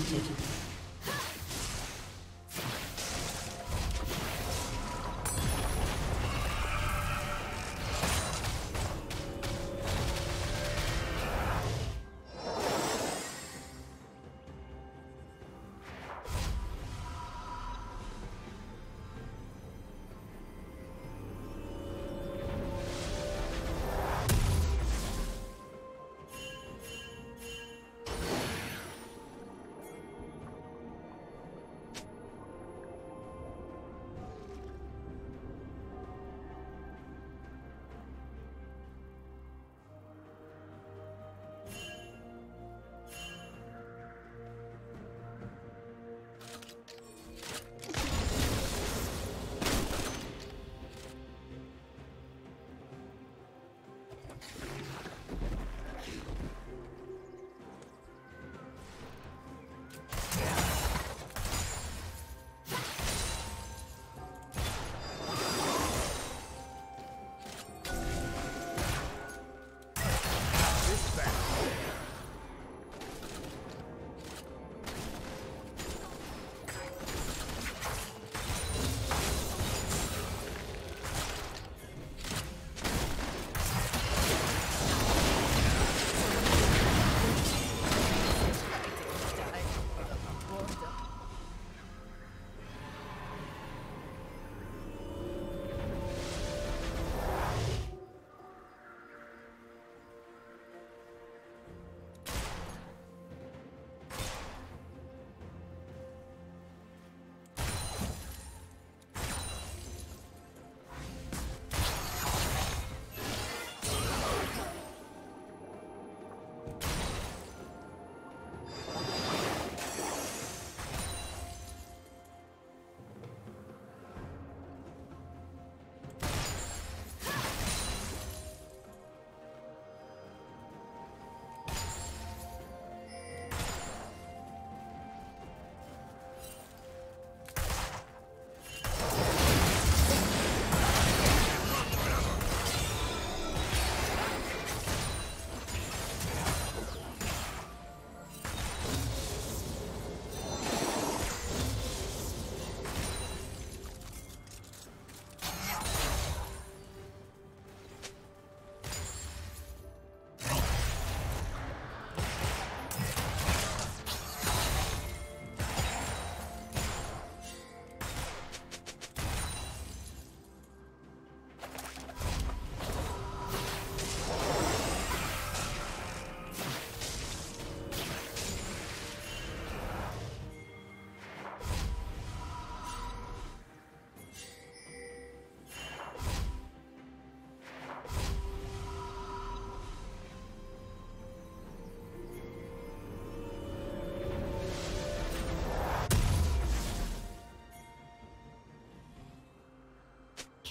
executed.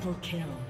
Triple kill.